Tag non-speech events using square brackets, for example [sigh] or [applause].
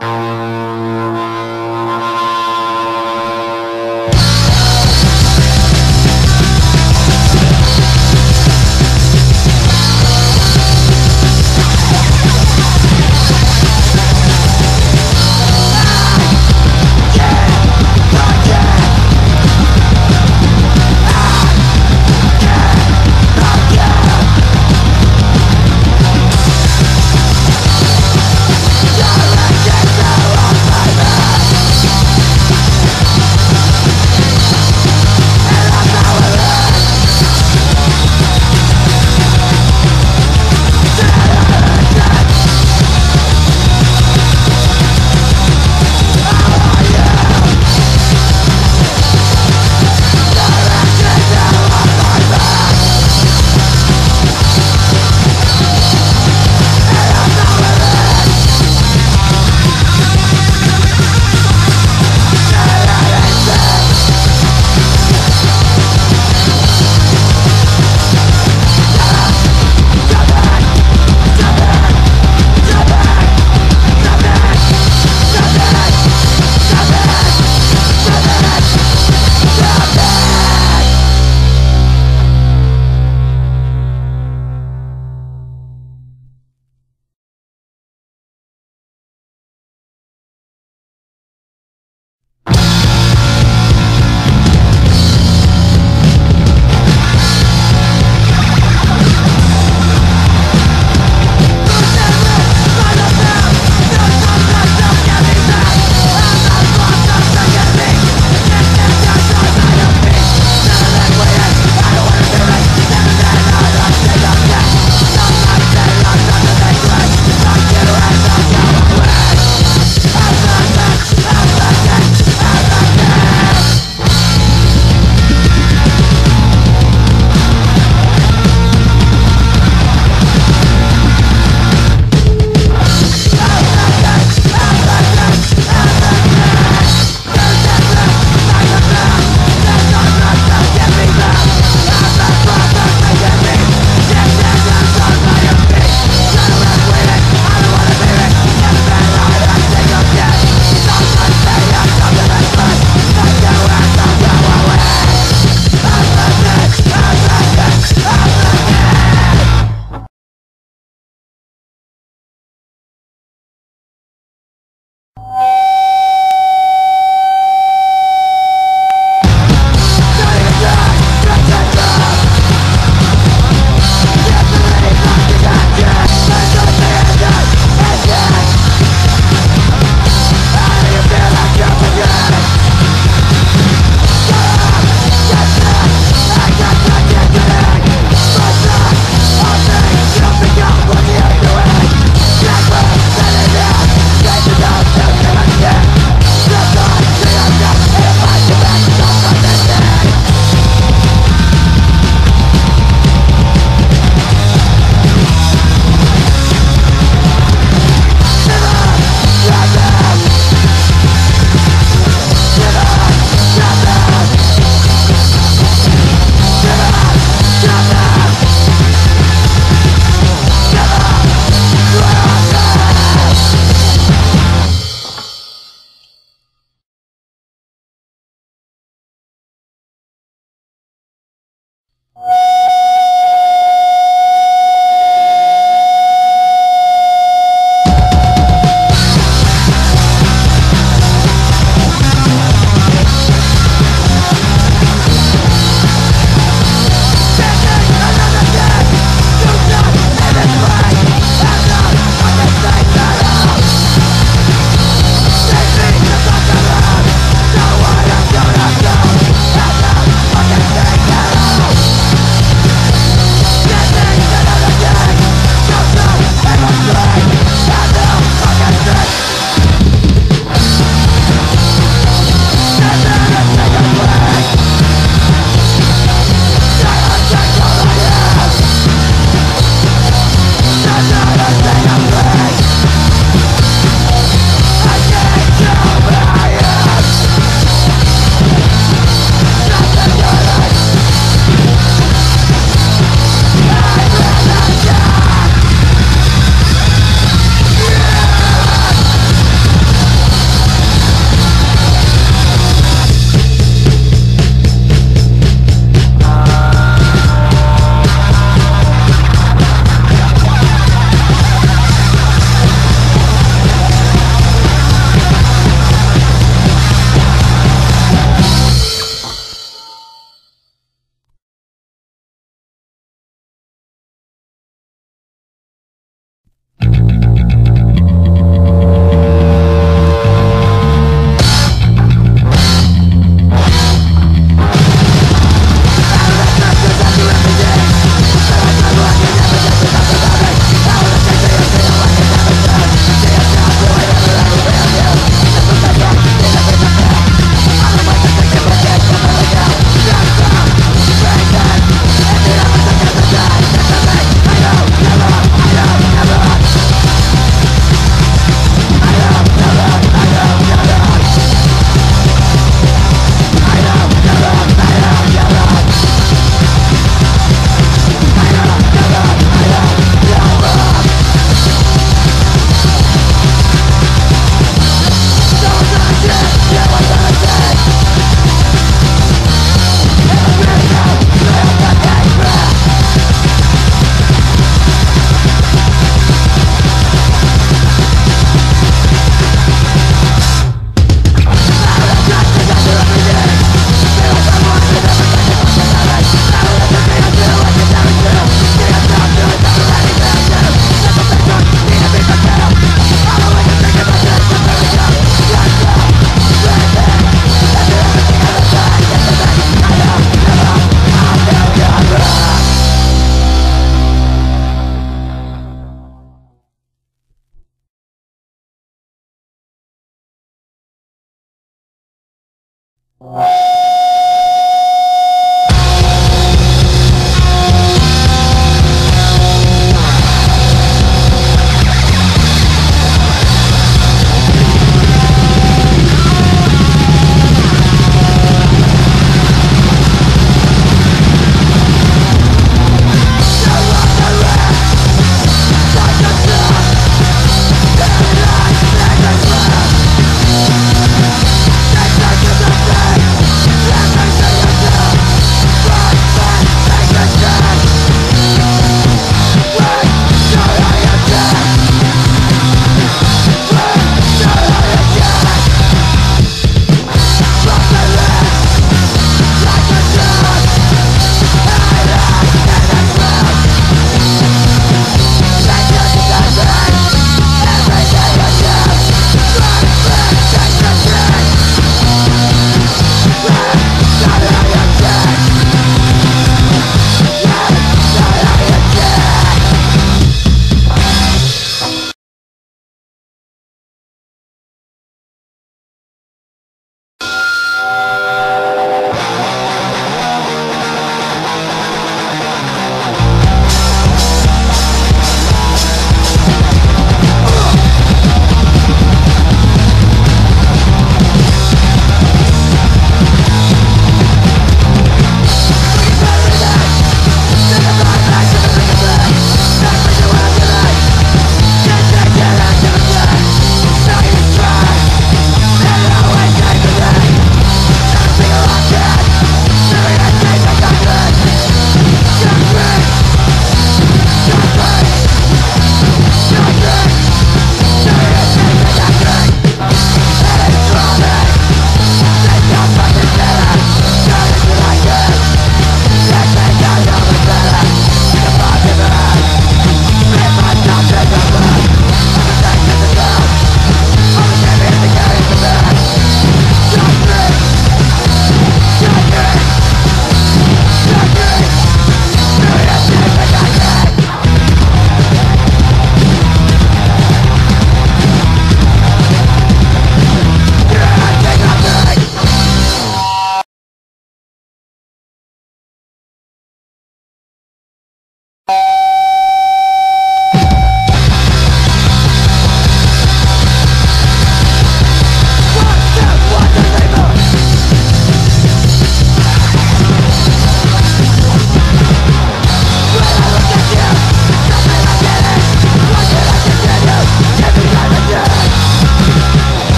You're you [laughs]